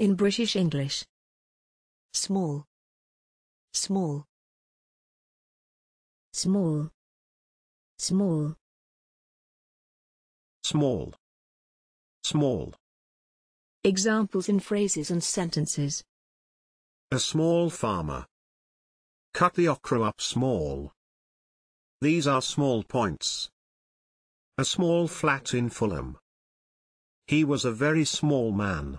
In British English. Small. Small. Small. Small. Small. Small. Examples in phrases and sentences. A small farmer. Cut the okra up small. These are small points. A small flat in Fulham. He was a very small man.